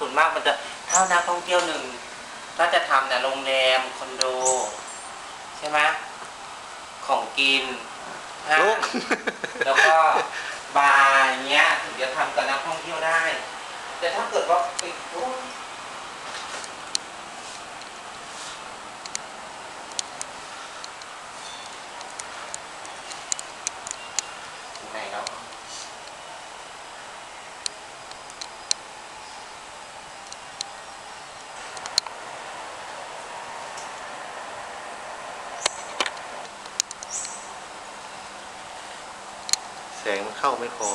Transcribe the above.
ส่วนมากมันจะถ้านักท่องเที่ยวหนึ่งถ้าจะทำเนี่ยโรงแรมคอนโด ใช่ไหมของกินห้างลูกแล้วก็บาร์อย่างเงี้ยถึงจะทำกับนักท่องเที่ยวได้ แต่ถ้าเกิดว่าปิดโอ้ยถึงไหนแล้ว แสงมันเข้าไม่พอ